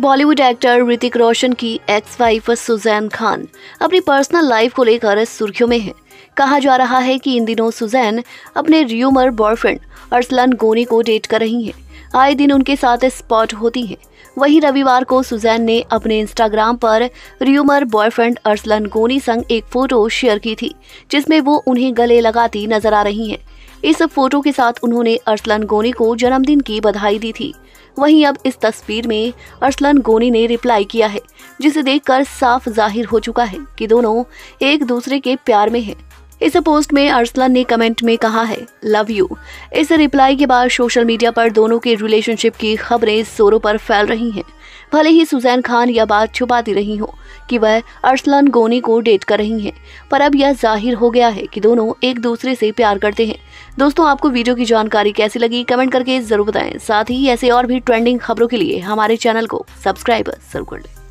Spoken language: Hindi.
बॉलीवुड एक्टर ऋतिक रोशन की एक्स वाइफ सुजैन खान अपनी पर्सनल लाइफ को लेकर सुर्खियों में है। कहा जा रहा है कि इन दिनों सुजैन अपने रियूमर बॉयफ्रेंड अरसलन गोनी को डेट कर रही हैं। आए दिन उनके साथ स्पॉट होती हैं। वहीं रविवार को सुजैन ने अपने इंस्टाग्राम पर रियूमर बॉयफ्रेंड अरसलन गोनी संग एक फ़ोटो शेयर की थी, जिसमें वो उन्हें गले लगाती नज़र आ रही हैं। इस फ़ोटो के साथ उन्होंने अरसलन गोनी को जन्मदिन की बधाई दी थी। वहीं अब इस तस्वीर में अरसलन गोनी ने रिप्लाई किया है, जिसे देखकर साफ़ ज़ाहिर हो चुका है कि दोनों एक दूसरे के प्यार में हैं। इस पोस्ट में अरसलन ने कमेंट में कहा है, लव यू. इस रिप्लाई के बाद सोशल मीडिया पर दोनों के रिलेशनशिप की खबरें जोरों पर फैल रही हैं। भले ही सुजैन खान यह बात छुपाती रही हो कि वह अरसलन गोनी को डेट कर रही हैं, पर अब यह ज़ाहिर हो गया है कि दोनों एक दूसरे से प्यार करते हैं। दोस्तों, आपको वीडियो की जानकारी कैसी लगी, कमेंट करके ज़रूर बताएँ। साथ ही ऐसे और भी ट्रेंडिंग खबरों के लिए हमारे चैनल को सब्सक्राइब ज़रूर कर लें।